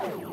you